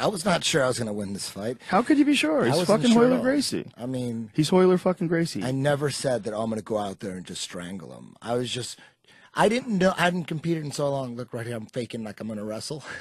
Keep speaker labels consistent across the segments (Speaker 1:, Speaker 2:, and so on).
Speaker 1: I was not sure I was going to win this fight.
Speaker 2: How could you be sure?
Speaker 1: I
Speaker 2: He's
Speaker 1: wasn't
Speaker 2: fucking
Speaker 1: sure at
Speaker 2: Royler
Speaker 1: all.
Speaker 2: Gracie.
Speaker 1: I mean,
Speaker 2: He's Royler fucking Gracie.
Speaker 1: I never said that oh, I'm going to go out there and just strangle him. I was just, I didn't know, I hadn't competed in so long. Look right here, I'm faking like I'm going to wrestle.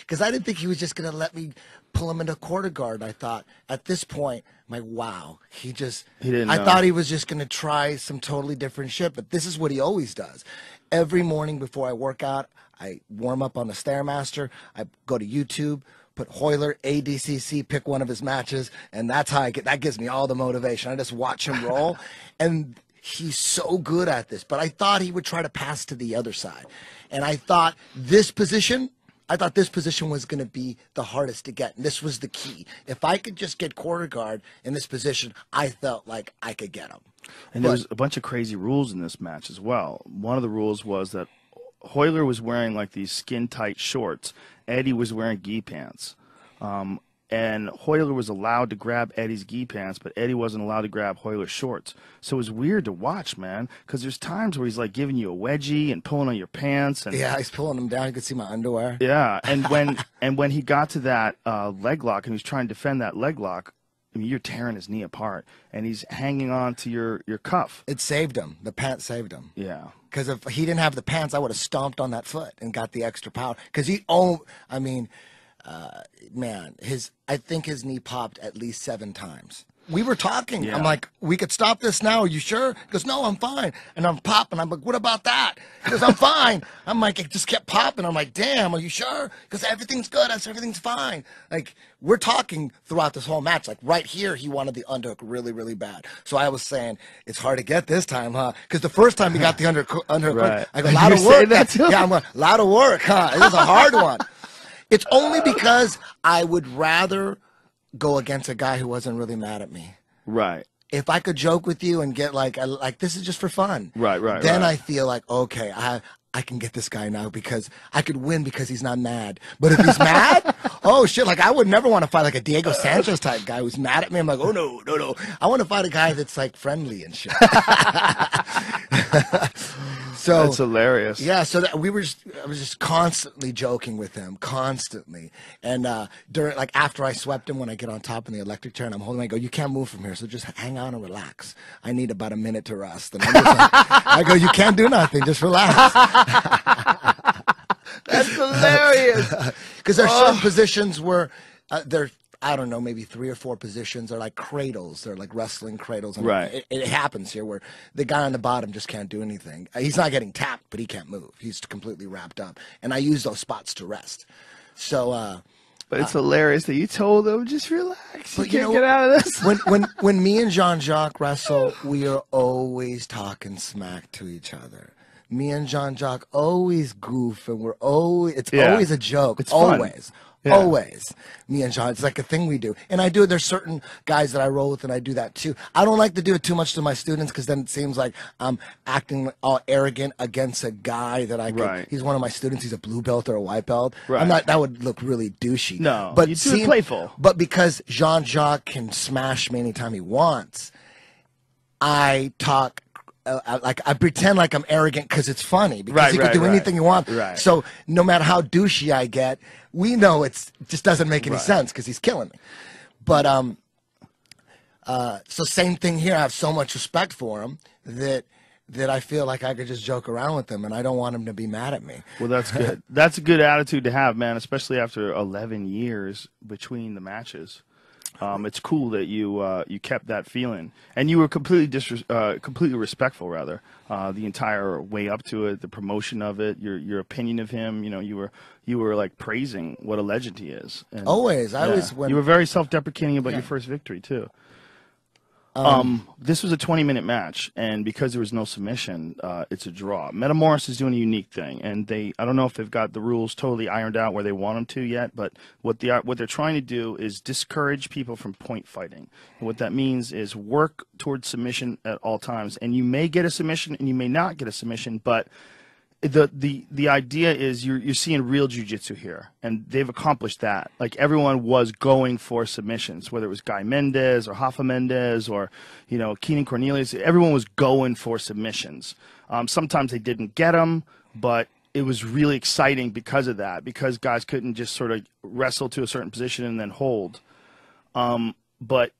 Speaker 1: Because I didn't think he was just going to let me pull him into quarter guard. I thought at this point, I'm like, wow, he just,
Speaker 2: He didn't
Speaker 1: I
Speaker 2: know.
Speaker 1: thought he was just going to try some totally different shit. But this is what he always does. Every morning before I work out, I warm up on the Stairmaster. I go to YouTube, put Royler, ADCC, pick one of his matches, and that's how I get. That gives me all the motivation. I just watch him roll, and he's so good at this. But I thought he would try to pass to the other side, and I thought this position. I thought this position was going to be the hardest to get. And this was the key. If I could just get quarter guard in this position, I felt like I could get him.
Speaker 2: And there was a bunch of crazy rules in this match as well. One of the rules was that Royler was wearing like these skin tight shorts. Eddie was wearing gi pants. Um, and Royler was allowed to grab Eddie's gi pants, but Eddie wasn't allowed to grab Royler's shorts. So it was weird to watch, man, because there's times where he's like giving you a wedgie and pulling on your pants. And
Speaker 1: Yeah, he's pulling him down. You could see my underwear.
Speaker 2: yeah, and when and when he got to that uh, leg lock and he was trying to defend that leg lock, I mean, you're tearing his knee apart, and he's hanging on to your your cuff.
Speaker 1: It saved him. The pants saved him.
Speaker 2: Yeah.
Speaker 1: Because if he didn't have the pants, I would have stomped on that foot and got the extra power. Because he, oh, I mean, uh, man, his, I think his knee popped at least seven times. We were talking.
Speaker 2: Yeah.
Speaker 1: I'm like, we could stop this now. Are you sure? He goes, no, I'm fine. And I'm popping. I'm like, what about that? He goes, I'm fine. I'm like, it just kept popping. I'm like, damn, are you sure? Because everything's good. I said, everything's fine. Like, we're talking throughout this whole match. Like, right here, he wanted the underhook really, really bad. So I was saying, it's hard to get this time, huh? Because the first time he got the under, underhook,
Speaker 2: Right.
Speaker 1: I go,
Speaker 2: You
Speaker 1: lot of work.
Speaker 2: that too?
Speaker 1: Yeah, I'm a lot of work, huh? This is a hard one. It's only because I would rather go against a guy who wasn't really mad at me.
Speaker 2: Right.
Speaker 1: If I could joke with you and get like, a, like this is just for fun.
Speaker 2: Right, right,
Speaker 1: Then
Speaker 2: right.
Speaker 1: I feel like okay, I I can get this guy now because I could win because he's not mad. But if he's mad, oh shit! Like I would never want to fight like a Diego Sanchez type guy who's mad at me. I'm like, oh no, no, no. I want to fight a guy that's like friendly and shit. so
Speaker 2: That's hilarious.
Speaker 1: yeah, so that we were just I was just constantly joking with him, constantly. And uh during like after I swept him when I get on top in the electric chair and I'm holding him, I go, You can't move from here, so just hang on and relax. I need about a minute to rest. And I'm just like, I go, You can't do nothing, just relax.
Speaker 2: That's hilarious.
Speaker 1: Because there's certain positions where uh, there I don't know, maybe three or four positions are like cradles. They're like wrestling cradles. And
Speaker 2: Right.
Speaker 1: It, it happens here where the guy on the bottom just can't do anything. Uh, He's not getting tapped, but he can't move. He's completely wrapped up. And I use those spots to rest. So, uh,
Speaker 2: but it's hilarious that you told him just relax. You
Speaker 1: you
Speaker 2: can't
Speaker 1: know-
Speaker 2: get out of this.
Speaker 1: when when when me and Jean Jacques wrestle, we are always talking smack to each other. Me and Jean Jacques always goof, and we're always it's
Speaker 2: Yeah.
Speaker 1: always a joke.
Speaker 2: It's fun.
Speaker 1: Always.
Speaker 2: Yeah.
Speaker 1: Always, me and John. It's like a thing we do, and I do. it. There's certain guys that I roll with, and I do that too. I don't like to do it too much to my students because then it seems like I'm acting all arrogant against a guy that I. Could,
Speaker 2: Right.
Speaker 1: He's one of my students. He's a blue belt or a white belt.
Speaker 2: Right.
Speaker 1: I'm not. That would look really douchey.
Speaker 2: No,
Speaker 1: but
Speaker 2: you do it playful.
Speaker 1: But because Jean Jacques can smash me anytime he wants, I talk uh, like I pretend like I'm arrogant because it's funny because
Speaker 2: Right,
Speaker 1: he
Speaker 2: right,
Speaker 1: can do
Speaker 2: right.
Speaker 1: anything you want.
Speaker 2: Right.
Speaker 1: So no matter how douchey I get, we know it's it just doesn't make any sense because he's killing me. But um, uh, so same thing here. I have so much respect for him that that I feel like I could just joke around with him, and I don't want him to be mad at me.
Speaker 2: Well, that's good. that's a good attitude to have, man. Especially after 11 years between the matches. Um, it's cool that you uh, you kept that feeling, and you were completely uh, completely respectful, rather, uh, the entire way up to it, the promotion of it, your your opinion of him. You know, you were you were like praising what a legend he is. And,
Speaker 1: Always, I always when
Speaker 2: you were very self-deprecating about your first victory too. Um, this was a 20-minute match, and because there was no submission, uh, it's a draw. Metamoris is doing a unique thing, and they—I don't know if they've got the rules totally ironed out where they want them to yet. But what they are, what they're trying to do is discourage people from point fighting. And what that means is work towards submission at all times, and you may get a submission, and you may not get a submission, but the the the idea is you're you're seeing real jujitsu here, and they've accomplished that. Like everyone was going for submissions, whether it was Gui Mendes or Rafa Mendes or you know Keenan Cornelius. Everyone was going for submissions. Um, sometimes they didn't get them, but it was really exciting because of that, because guys couldn't just sort of wrestle to a certain position and then hold. Um, but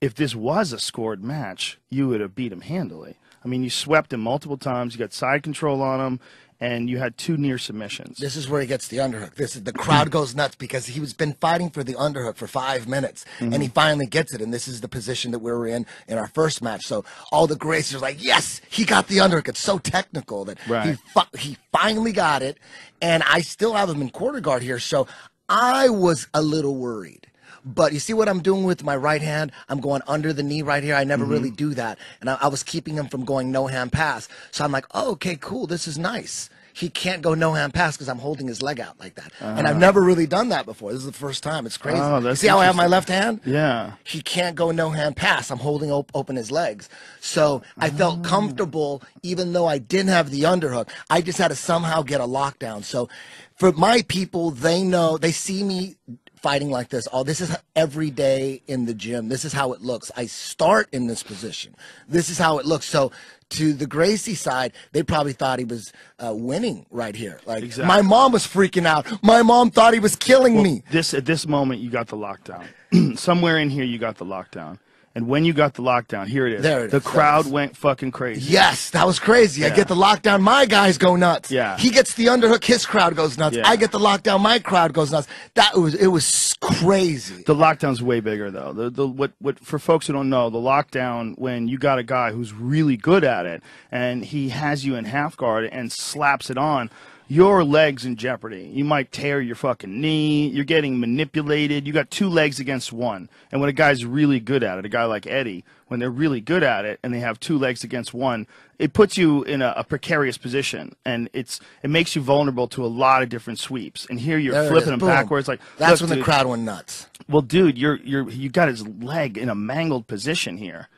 Speaker 2: if this was a scored match, you would have beat him handily. I mean, you swept him multiple times. You got side control on him, and you had two near submissions.
Speaker 1: This is where he gets the underhook. This is the crowd goes nuts because he was been fighting for the underhook for five minutes,
Speaker 2: Mm-hmm.
Speaker 1: and he finally gets it. And this is the position that we were in in our first match. So all the Gracies are like, "Yes, he got the underhook." It's so technical that he
Speaker 2: Right.
Speaker 1: fi- he finally got it, and I still have him in quarter guard here. So I was a little worried. But you see what I'm doing with my right hand? I'm going under the knee right here. I never really mm-hmm. do that. And I, I was keeping him from going no hand pass. So I'm like, oh, okay, cool. This is nice. He can't go no hand pass because I'm holding his leg out like that. And I've ah. never really done that before. This is the first time. It's crazy.
Speaker 2: Oh,
Speaker 1: see how I have my left hand?
Speaker 2: Yeah.
Speaker 1: he can't go no hand pass. I'm holding op- open his legs. So I felt ah. comfortable even though I didn't have the underhook. I just had to somehow get a lockdown. So for my people, they know, they see me fighting like this. Oh, this is every day in the gym. This is how it looks. I start in this position. This is how it looks. So to the Gracie side, they probably thought he was uh, winning right here. Like
Speaker 2: Exactly.
Speaker 1: my mom was freaking out. My mom thought he was killing me.
Speaker 2: This at this moment you got the lockdown. Somewhere in here you got the lockdown. And when you got the lockdown, here it is.
Speaker 1: There it
Speaker 2: the
Speaker 1: is.
Speaker 2: crowd
Speaker 1: There
Speaker 2: went fucking crazy.
Speaker 1: Yes, that was crazy. I get the lockdown, my guys go nuts.
Speaker 2: Yeah.
Speaker 1: He gets the underhook, his crowd goes nuts.
Speaker 2: Yeah.
Speaker 1: I get the lockdown, my crowd goes nuts. That was it was crazy.
Speaker 2: The lockdown's way bigger though. The the what what for folks who don't know, the lockdown when you got a guy who's really good at it and he has you in half guard and slaps it on, your legs in jeopardy. You might tear your fucking knee. You're getting manipulated. You got two legs against one. And when a guy's really good at it, a guy like Eddie, when they're really good at it and they have two legs against one, it puts you in a, a precarious position and it's it makes you vulnerable to a lot of different sweeps. And here you're
Speaker 1: There
Speaker 2: flipping them
Speaker 1: Boom.
Speaker 2: backwards like
Speaker 1: That's when the crowd went nuts.
Speaker 2: well, dude, you're you're you got his leg in a mangled position here.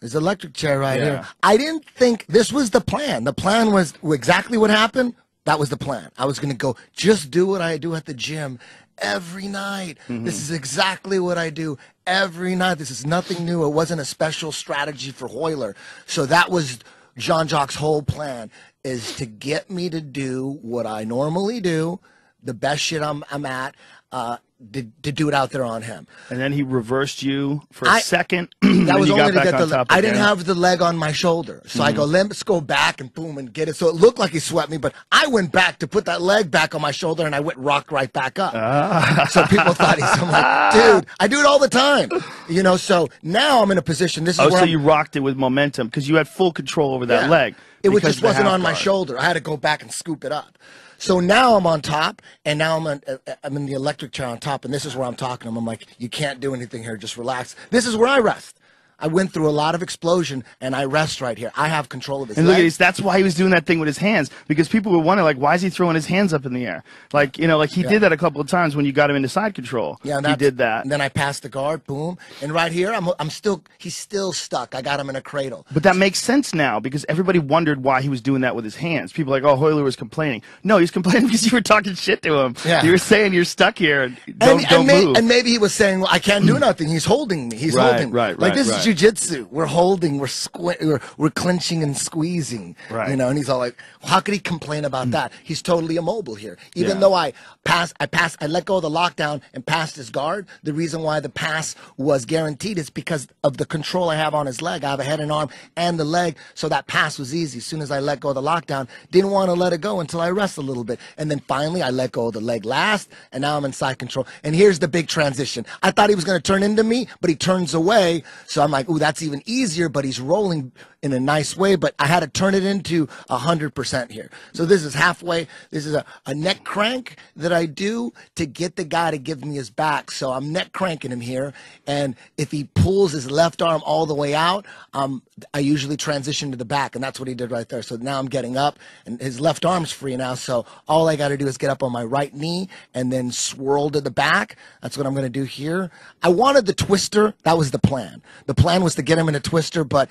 Speaker 1: His electric chair right
Speaker 2: Yeah.
Speaker 1: here. I didn't think this was the plan. The plan was exactly what happened. That was the plan. I was going to go just do what I do at the gym every night.
Speaker 2: Mm-hmm.
Speaker 1: This is exactly what I do every night. This is nothing new. It wasn't a special strategy for Royler. So that was Jean Jacques's whole plan is to get me to do what I normally do, the best shit I'm, I'm at, uh, to, to do it out there on him.
Speaker 2: And then he reversed you for a
Speaker 1: I-
Speaker 2: second.
Speaker 1: That was only to get the. I didn't have the leg on my shoulder, so I go, let's go back and boom and get it. So it looked like he swept me, but I went back to put that leg back on my shoulder, and I went rocked right back up.
Speaker 2: Ah.
Speaker 1: So people thought he's. I'm like, dude, I do it all the time, you know. So now I'm in a position. This is
Speaker 2: Oh,
Speaker 1: where
Speaker 2: so
Speaker 1: I'm-
Speaker 2: you rocked it with momentum because you had full control over that
Speaker 1: yeah.
Speaker 2: leg.
Speaker 1: It was, just wasn't on my shoulder. I had to go back and scoop it up. So now I'm on top, and now I'm on, uh, I'm in the electric chair on top, and this is where I'm talking to him. I'm like, you can't do anything here. Just relax. This is where I rest. I went through a lot of explosion, and I rest right here. I have control of his
Speaker 2: And look at this. That's why he was doing that thing with his hands because people were wondering, like, why is he throwing his hands up in the air? Like, you know, like he did that a couple of times when you got him into side control.
Speaker 1: Yeah,
Speaker 2: he did that.
Speaker 1: And then I passed the guard, boom, and right here, I'm I'm still he's still stuck. I got him in a cradle.
Speaker 2: But that makes sense now because everybody wondered why he was doing that with his hands. People were like, oh, Royler was complaining. No, he's complaining because you were talking shit to him.
Speaker 1: Yeah.
Speaker 2: You were saying you're stuck here. Don't,
Speaker 1: and,
Speaker 2: don't
Speaker 1: and, may-
Speaker 2: move.
Speaker 1: and maybe he was saying, "Well, I can't do nothing." He's holding me. He's
Speaker 2: Right,
Speaker 1: holding. me.
Speaker 2: right,
Speaker 1: Like
Speaker 2: right,
Speaker 1: this
Speaker 2: right.
Speaker 1: Jujitsu. We're holding. We're, squi- we're we're clenching and squeezing.
Speaker 2: Right.
Speaker 1: You know, and he's all like, "How could he complain about that? He's totally immobile here." Even
Speaker 2: Yeah.
Speaker 1: though I pass, I pass, I let go of the lockdown and passed his guard. The reason why the pass was guaranteed is because of the control I have on his leg. I have a head and arm and the leg, so that pass was easy. As soon as I let go of the lockdown, didn't want to let it go until I rest a little bit, and then finally I let go of the leg last, and now I'm in side control. And here's the big transition. I thought he was going to turn into me, but he turns away. So I'm like, ooh, that's even easier. But he's rolling in a nice way. But I had to turn it into a hundred percent here. So this is halfway. This is a, a neck crank that I do to get the guy to give me his back. So I'm neck cranking him here, and if he pulls his left arm all the way out, um, I usually transition to the back, and that's what he did right there. So now I'm getting up, and his left arm's free now. So all I got to do is get up on my right knee and then swirl to the back. That's what I'm going to do here. I wanted the twister. That was the plan. The plan was to get him in a twister, but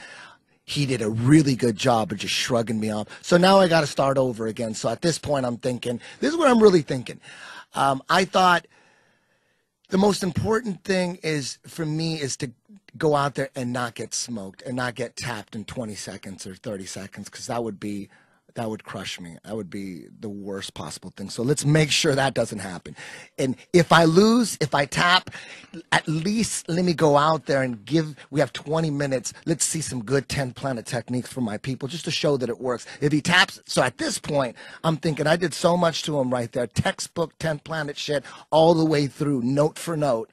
Speaker 1: he did a really good job of just shrugging me off. So now I got to start over again. So at this point, I'm thinking, this is what I'm really thinking. Um, I thought the most important thing is for me is to go out there and not get smoked and not get tapped in 20 seconds or 30 seconds because that would be that would crush me. That would be the worst possible thing. So let's make sure that doesn't happen. And if I lose, if I tap, at least let me go out there and give. We have 20 minutes. Let's see some good 10 planet techniques for my people just to show that it works. If he taps, so at this point, I'm thinking I did so much to him right there. Textbook 10 planet shit all the way through, note for note,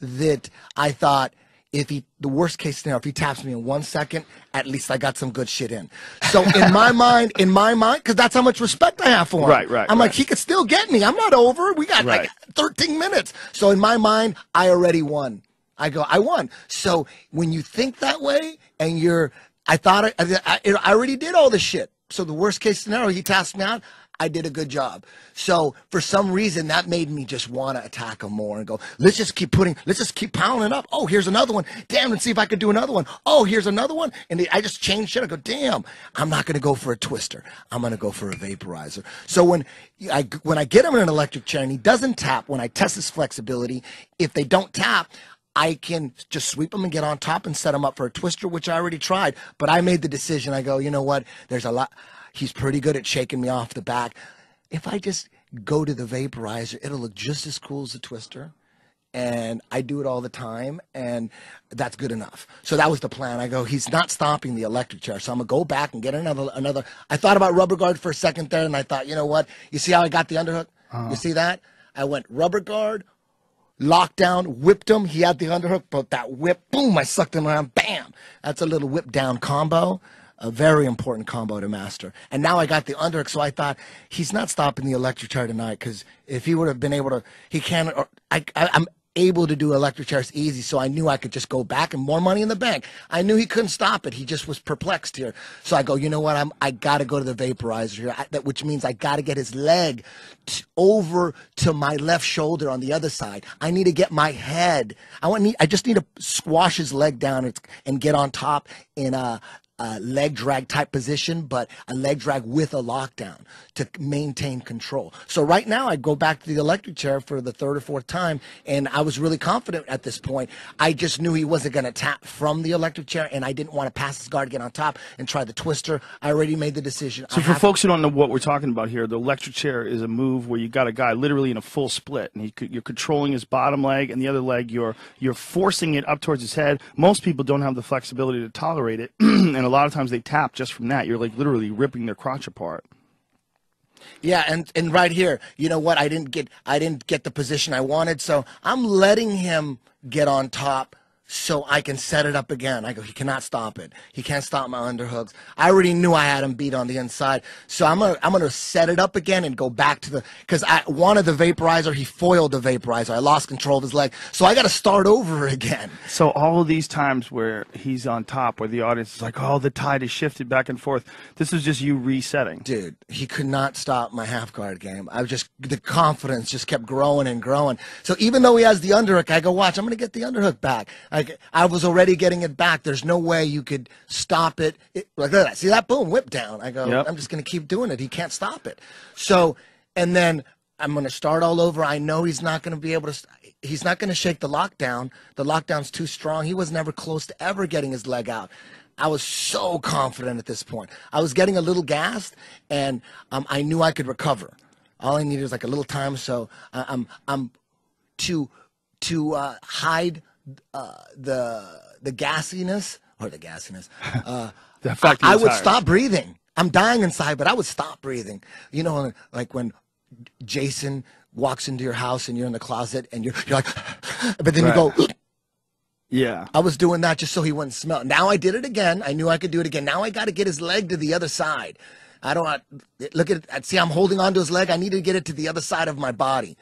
Speaker 1: that I thought if he the worst case scenario if he taps me in one second at least i got some good shit in. So in my mind in my mind because that's how much respect i have for him.
Speaker 2: Right, right,
Speaker 1: i'm like he could still get me. I'm not over. We got like 13 minutes. So in my mind i already won. I go i won. So when you think that way and you're i thought i, I, I already did all this shit. So the worst case scenario he taps me out I did a good job. So for some reason, that made me just want to attack him more and go, let's just keep putting, let's just keep pounding up. Oh, here's another one. Damn, and see if I could do another one. Oh, here's another one. And I just changed shit. I go, damn, I'm not going to go for a twister. I'm going to go for a vaporizer. So when I, when I get him in an electric chair and he doesn't tap, when I test his flexibility, if they don't tap, I can just sweep them and get on top and set them up for a twister, which I already tried. But I made the decision. I go, you know what? There's a lot. He's pretty good at shaking me off the back. If I just go to the vaporizer, it'll look just as cool as a twister. And I do it all the time, and that's good enough. So that was the plan. I go, he's not stopping the electric chair, so I'm gonna go back and get another another. I thought about rubber guard for a second there, and I thought, you know what? You see how I got the underhook? Uh-huh. You see that? I went rubber guard, lockdown, whipped him. He had the underhook, but that whip, boom, I sucked him around, bam. That's a little whip down combo. A very important combo to master. And now I got the underhook, so I thought he's not stopping the electric chair tonight because if he would have been able to, he can. Or I, I, I'm able to do electric chairs easy, so I knew I could just go back and more money in the bank. I knew he couldn't stop it. He just was perplexed here. So I go, you know what? I'm I got to go to the vaporizer here, I, that, which means I got to get his leg t- over to my left shoulder on the other side. I need to get my head. I want need. I just need to squash his leg down and, and get on top in a. A leg drag type position, but a leg drag with a lockdown to maintain control. So right now, I go back to the electric chair for the third or fourth time, and I was really confident at this point. I just knew he wasn't going to tap from the electric chair, and I didn't want to pass his guard, get on top, and try the twister. I already made the decision.
Speaker 2: So
Speaker 1: I
Speaker 2: for folks who don't know what we're talking about here, the electric chair is a move where you got a guy literally in a full split, and he, you're controlling his bottom leg, and the other leg you're you're forcing it up towards his head. Most people don't have the flexibility to tolerate it, and a lot of times they tap just from that. You're like literally ripping their crotch apart.
Speaker 1: Yeah, and and right here, you know what? I didn't get I didn't get the position I wanted, so I'm letting him get on top so I can set it up again. I go, he cannot stop it. He can't stop my underhooks. I already knew I had him beat on the inside, so I'm gonna I'm gonna set it up again and go back to the because I wanted the vaporizer. He foiled the vaporizer. I lost control of his leg, so I got to start over again.
Speaker 2: So all of these times where he's on top, where the audience is like, "Oh, the tide has shifted back and forth," this is just you resetting.
Speaker 1: dude, he could not stop my half guard game. I was just the confidence just kept growing and growing. So even though he has the underhook, I go, watch, I'm gonna get the underhook back. I, I was already getting it back. There's no way you could stop it. it like look at that. See that boom whip down. I go,
Speaker 2: Yep.
Speaker 1: I'm just gonna keep doing it. He can't stop it. So and then I'm gonna start all over. I know he's not gonna be able to. He's not gonna shake the lockdown. The lockdown's too strong. He was never close to ever getting his leg out. I was so confident at this point. I was getting a little gassed, and um, I knew I could recover. All I needed was like a little time. So I, I'm I'm to to uh, hide uh, the the gassiness or the gassiness. Uh,
Speaker 2: The fact
Speaker 1: I, I would stop breathing. I'm dying inside, but I would stop breathing. You know, like when Jason walks into your house and you're in the closet and you're you're like, but then you go.
Speaker 2: Yeah.
Speaker 1: I was doing that just so he wouldn't smell. Now I did it again. I knew I could do it again. Now I got to get his leg to the other side. I don't want, look at it. See, I'm holding onto his leg. I need to get it to the other side of my body.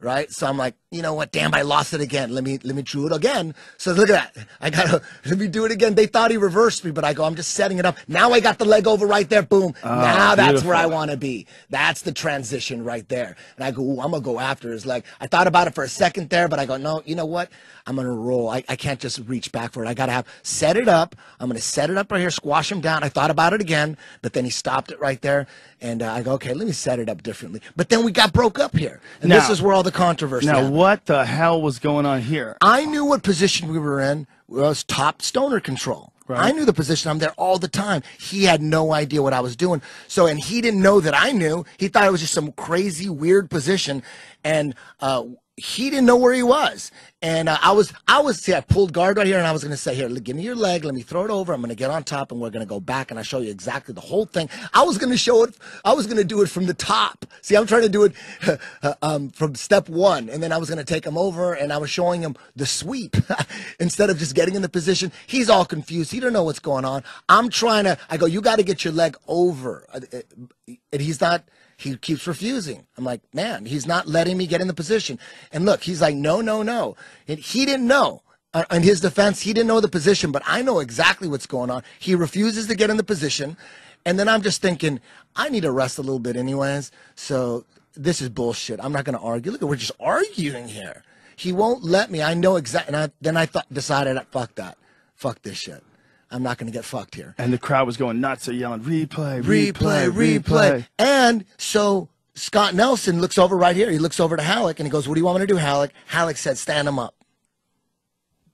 Speaker 1: Right. So I'm like, you know what? Damn, I lost it again. Let me, let me do it again. So look at that. I got to, let me do it again. They thought he reversed me, but I go, I'm just setting it up. Now I got the leg over right there. Boom. now that's where I want to be. That's the transition right there. And I go, I'm to go after his leg. I thought about it for a second there, but I go, no, you know what? I'm going to roll. I, I can't just reach back for it. I got to have set it up. I'm going to set it up right here, squash him down. I thought about it again, but then he stopped it right there. And uh, I go, okay, let me set it up differently. But then we got broke up here. And this is where all the controversy
Speaker 2: Now,
Speaker 1: happened.
Speaker 2: what the hell was going on here?
Speaker 1: I knew what position we were in was top stoner control.
Speaker 2: Right.
Speaker 1: I knew the position. I'm there all the time. He had no idea what I was doing. So, and he didn't know that I knew. He thought it was just some crazy, weird position. And, uh, he didn't know where he was. And uh, I was, I was, see, I pulled guard right here and I was going to say, here, give me your leg. Let me throw it over. I'm going to get on top and we're going to go back and I show you exactly the whole thing. I was going to show it. I was going to do it from the top. See, I'm trying to do it uh, um, from step one. And then I was going to take him over and I was showing him the sweep instead of just getting in the position. He's all confused. He don't know what's going on. I'm trying to, I go, you got to get your leg over. Uh, uh, and he's not, he keeps refusing. I'm like, man, he's not letting me get in the position. And look, he's like, no, no, no. And he didn't know. Uh, in his defense, he didn't know the position, but I know exactly what's going on. He refuses to get in the position. And then I'm just thinking, I need to rest a little bit anyways. So this is bullshit. I'm not going to argue. Look, we're just arguing here. He won't let me. I know exactly. And I, then I thought, decided, fuck that. Fuck this shit. I'm not going to get fucked here.
Speaker 2: And the crowd was going nuts. They're yelling, replay,
Speaker 1: replay, replay, replay. And so Scott Nelson looks over right here. He looks over to Ralek and he goes, What do you want me to do, Ralek? Ralek said, Stand him up.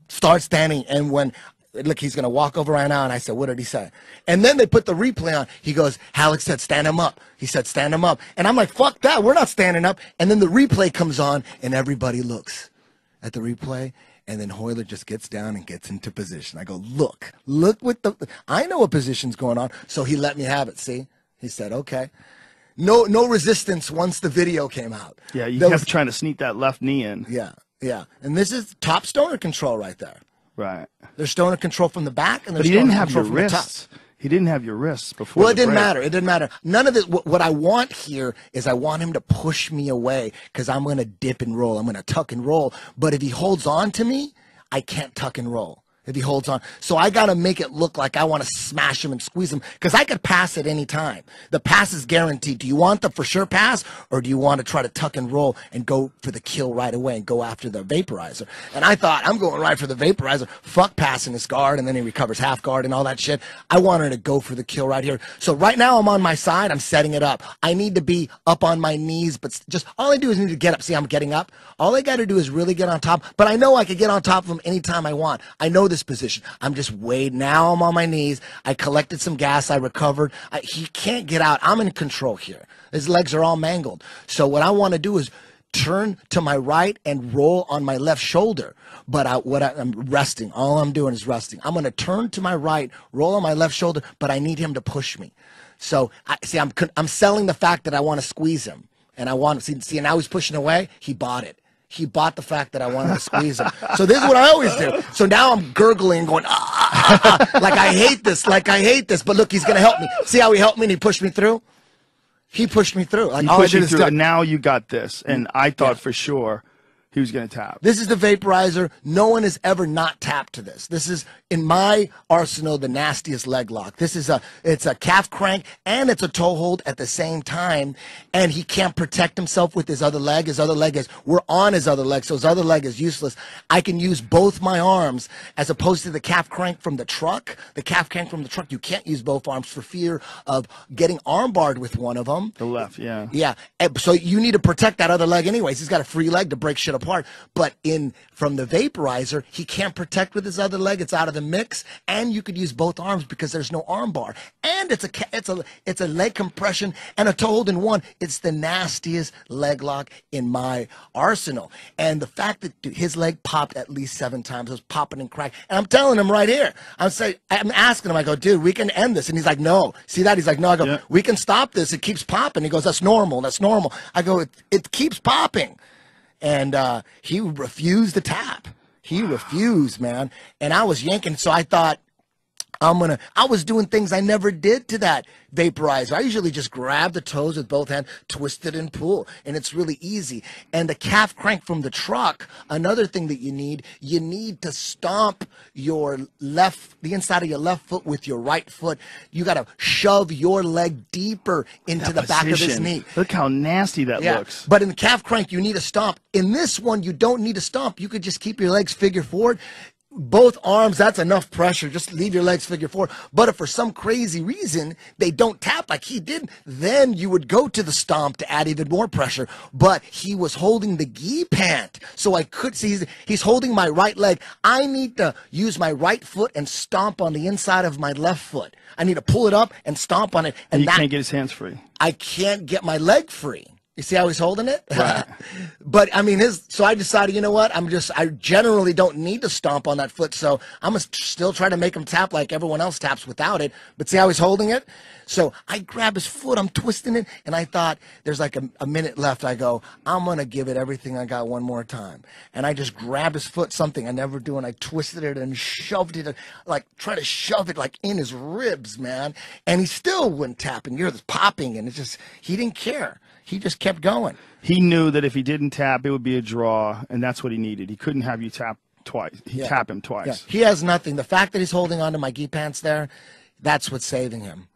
Speaker 1: Start standing. And when, look, he's going to walk over right now. And I said, What did he say? And then they put the replay on. He goes, Ralek said, Stand him up. He said, Stand him up. And I'm like, Fuck that. We're not standing up. And then the replay comes on and everybody looks at the replay and then Royler just gets down and gets into position. I go, look, look what the, I know what position's going on. So he let me have it. See, he said, okay. No, no resistance once the video came out.
Speaker 2: Yeah, you kept was, trying to sneak that left knee in.
Speaker 1: Yeah, yeah. And this is top stoner control right there.
Speaker 2: Right.
Speaker 1: There's stoner control from the back, and there's
Speaker 2: but he
Speaker 1: didn't
Speaker 2: have
Speaker 1: your
Speaker 2: wrists. He didn't have your wrists before.
Speaker 1: Well, it didn't
Speaker 2: break.
Speaker 1: matter. It didn't matter. None of this. What, what I want here is I want him to push me away because I'm going to dip and roll. I'm going to tuck and roll. But if he holds on to me, I can't tuck and roll if he holds on. So I got to make it look like I want to smash him and squeeze him because I could pass at any time. The pass is guaranteed. Do you want the for sure pass or do you want to try to tuck and roll and go for the kill right away and go after the vaporizer? And I thought I'm going right for the vaporizer. Fuck passing his guard and then he recovers half guard and all that shit. I wanted to go for the kill right here. So right now I'm on my side. I'm setting it up. I need to be up on my knees, but just all I do is need to get up. See, I'm getting up. All I got to do is really get on top. But I know I could get on top of him anytime I want. I know this position. I'm just way now. I'm on my knees. I collected some gas. I recovered. I, he can't get out. I'm in control here. His legs are all mangled. So what I want to do is turn to my right and roll on my left shoulder. But I, what I, am resting. All I'm doing is resting. I'm going to turn to my right, roll on my left shoulder, but I need him to push me. So I see. I'm I'm selling the fact that I want to squeeze him, and I want to see. See, and now he's pushing away. He bought it he bought the fact that I wanted to squeeze him. So this is what I always do. So now I'm gurgling, going, ah, ah, ah, like I hate this, like I hate this. But look, he's gonna help me. See how he helped me and he pushed me through. He pushed me through. Like
Speaker 2: he pushed you through, and now you got this. And I thought
Speaker 1: Yeah.
Speaker 2: for sure he was going to tap.
Speaker 1: This is the vaporizer. No one has ever not tapped to this. This is in my arsenal the nastiest leg lock. This is a it's a calf crank and it's a toe hold at the same time. And he can't protect himself with his other leg. His other leg is we're on his other leg, so his other leg is useless. I can use both my arms as opposed to the calf crank from the truck. The calf crank from the truck, you can't use both arms for fear of getting armbarred with one of them.
Speaker 2: The left, yeah.
Speaker 1: Yeah. So you need to protect that other leg anyways. He's got a free leg to break shit apart. But in from the vaporizer, he can't protect with his other leg. It's out of the mix. And you could use both arms because there's no arm bar. And it's a it's a it's a leg compression and a toe hold in one. It's the nastiest leg lock in my arsenal. And the fact that dude, his leg popped at least seven times, it was popping and cracking. And I'm telling him right here. I'm saying I'm asking him, I go, dude, we can end this. And he's like, no. See that? He's like, no. I go,
Speaker 2: Yeah.
Speaker 1: we can stop this. It keeps popping. He goes, that's normal. That's normal. I go, it, it keeps popping. And uh, he refused to tap. He refused, man. And I was yanking. So I thought, I'm gonna. I was doing things I never did to that vaporizer. I usually just grab the toes with both hands, twist it, and pull, and it's really easy. And the calf crank from the truck. Another thing that you need, you need to stomp your left, the inside of your left foot with your right foot. You got to shove your leg deeper into the back of his
Speaker 2: Position.
Speaker 1: knee.
Speaker 2: Look how nasty that
Speaker 1: Yeah.
Speaker 2: looks.
Speaker 1: But in the calf crank, you need a stomp. In this one, you don't need a stomp. You could just keep your legs figure forward. Both arms, that's enough pressure. Just leave your legs figure four. But if for some crazy reason they don't tap like he did, then you would go to the stomp to add even more pressure. But he was holding the gi pant. So I could see he's, he's holding my right leg. I need to use my right foot and stomp on the inside of my left foot. I need to pull it up and stomp on it. And
Speaker 2: he
Speaker 1: that,
Speaker 2: can't get his hands free.
Speaker 1: I can't get my leg free. You see how he's holding it? Right. but I mean, his. So I decided, you know what? I'm just. I generally don't need to stomp on that foot, so I'm gonna still try to make him tap like everyone else taps without it. But see how he's holding it? So I grab his foot, I'm twisting it, and I thought there's like a, a minute left. I go, I'm gonna give it everything I got one more time, and I just grabbed his foot, something I never do, and I twisted it and shoved it, like try to shove it like in his ribs, man. And he still wouldn't tap, and you're this popping, and it's just he didn't care he just kept going.
Speaker 2: He knew that if he didn't tap, it would be a draw, and that's what he needed. He couldn't have you tap twice. He
Speaker 1: Yeah.
Speaker 2: tap him twice.
Speaker 1: Yeah, he has nothing. The fact that he's holding onto my gi pants there, that's what's saving him.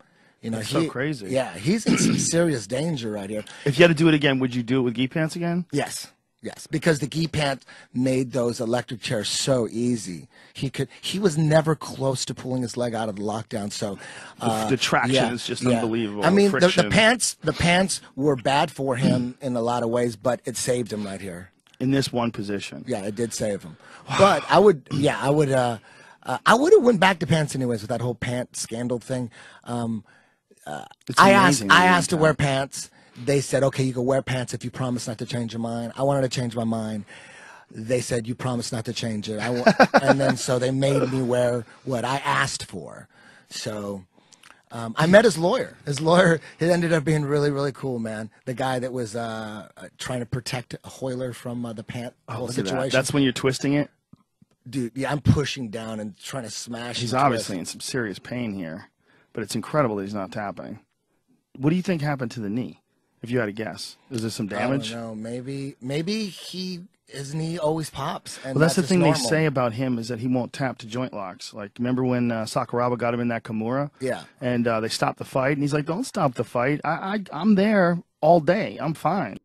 Speaker 1: You know,
Speaker 2: so
Speaker 1: he-
Speaker 2: crazy.
Speaker 1: Yeah, he's in some serious danger right here.
Speaker 2: If you had to do it again, would you do it with gi pants again?
Speaker 1: Yes, yes, because the gi pant made those electric chairs so easy. He could. He was never close to pulling his leg out of the lockdown. So uh,
Speaker 2: the traction
Speaker 1: yeah,
Speaker 2: is just
Speaker 1: yeah.
Speaker 2: unbelievable.
Speaker 1: I mean, the, the pants. The pants were bad for him in a lot of ways, but it saved him right here.
Speaker 2: In this one position.
Speaker 1: Yeah, it did save him. But I would, yeah, I would, uh, uh, I would have went back to pants anyways with that whole pant scandal thing. Um,
Speaker 2: It's
Speaker 1: I asked, I asked to wear pants. They said, okay, you can wear pants if you promise not to change your mind. I wanted to change my mind. They said, you promised not to change it. I and then so they made me wear what I asked for. So. Um, I met his lawyer. His lawyer, it ended up being really, really cool, man. The guy that was uh, trying to protect Royler from uh, the pant whole
Speaker 2: Oh, at that.
Speaker 1: situation.
Speaker 2: That's when you're twisting it.
Speaker 1: dude yeah i'm pushing down and trying to smash
Speaker 2: He's obviously
Speaker 1: twist.
Speaker 2: in some serious pain here, but it's incredible that he's not tapping. What do you think happened to the knee? If you had a guess, is there some damage?
Speaker 1: i don't know maybe maybe he his knee always pops and
Speaker 2: Well, that's, the thing
Speaker 1: normal.
Speaker 2: they say about him is that he won't tap to joint locks. Like, remember when uh, Sakuraba got him in that Kimura?
Speaker 1: Yeah.
Speaker 2: And uh, they stopped the fight, and he's like, "Don't stop the fight. I, I, I'm there all day. I'm fine."